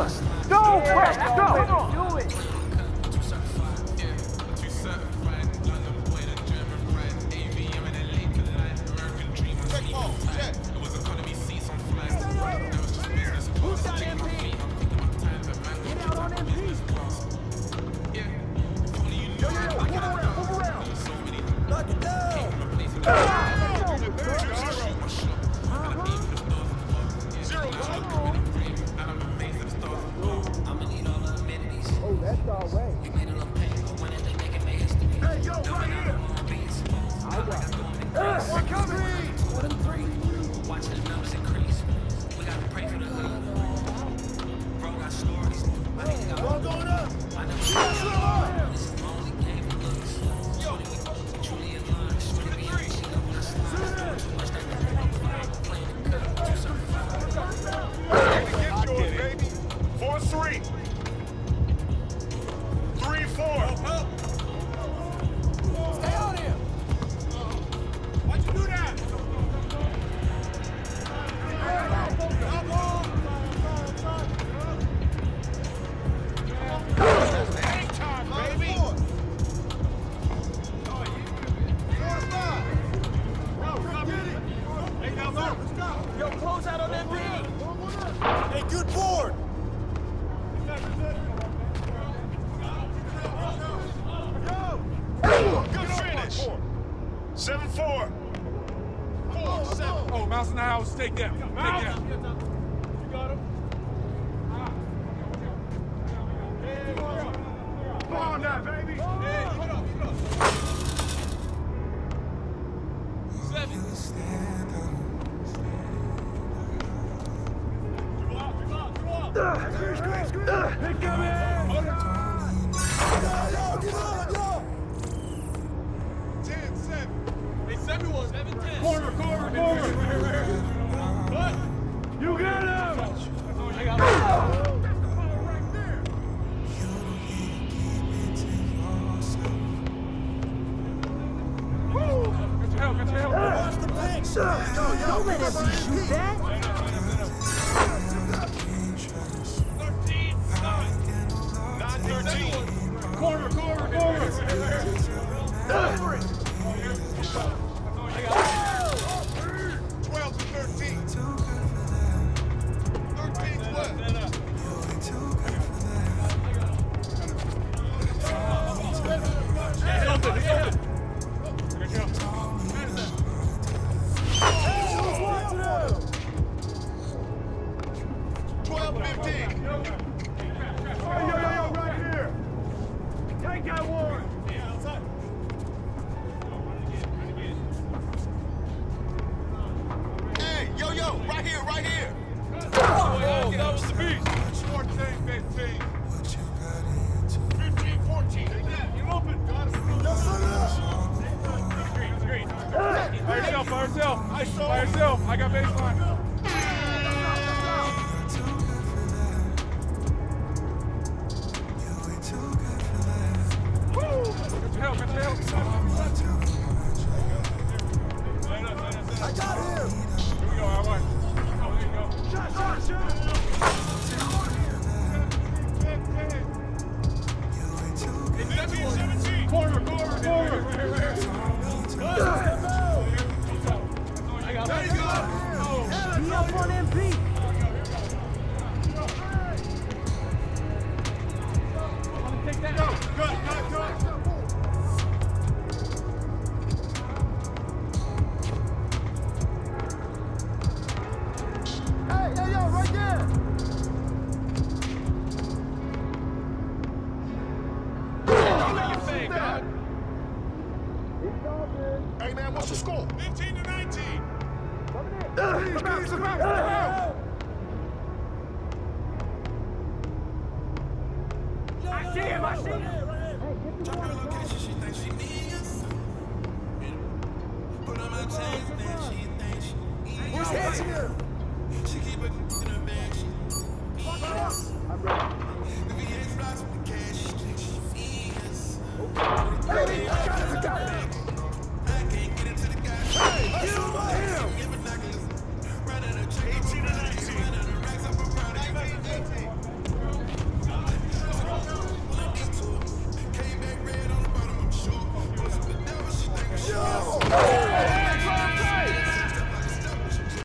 On. Go, Brett, go. Do it. Yo, close out on MP. Hey, good board. Good finish. Seven four. Four seven. Oh, mouse in the house. Take that. Take that. You got him. Help. Ah! Don't let MP shoot that. Corner. Take that one. Hey, yo, yo, right here, right here. Oh, that was the beast. Fourteen, fifteen. Fifteen, fourteen. You open. Got it. Yes, sir. Screen, screen. By yourself, by yourself. By yourself. I got baseline. Hey, hey, yo, right there. Hey, man, what's the score? 15 to 19. Please, please, come out. I see him, I see him. Catching him?